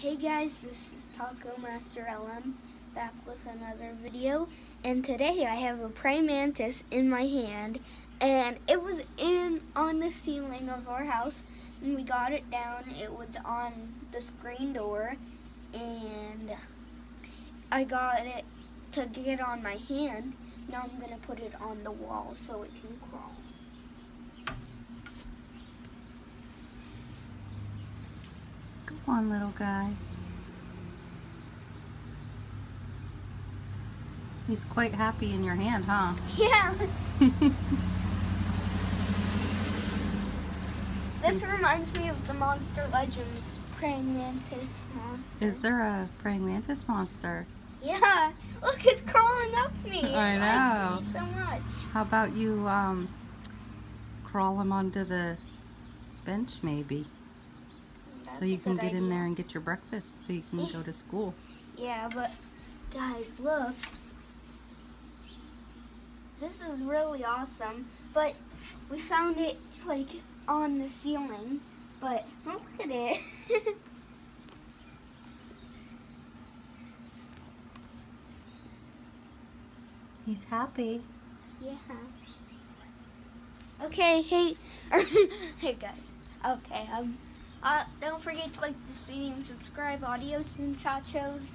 Hey guys, this is Taco Master LM back with another video. And today I have a praying mantis in my hand and it was in on the ceiling of our house and we got it down. It was on the screen door and I got it to get on my hand. Now I'm gonna put it on the wall so it can crawl. Come on, little guy. He's quite happy in your hand, huh? Yeah. this reminds me of the Monster Legends praying mantis monster. Is there a praying mantis monster? Yeah. Look, it's crawling up me. I know. likes me so much. How about you um, crawl him onto the bench maybe? So you can get in there and get your breakfast so you can go to school. Yeah, but guys, look. This is really awesome. But we found it like on the ceiling. But look at it. He's happy. yeah. Okay, hey, hey guys. Okay, um, uh, don't forget to like this video and subscribe. Adios, muchachos.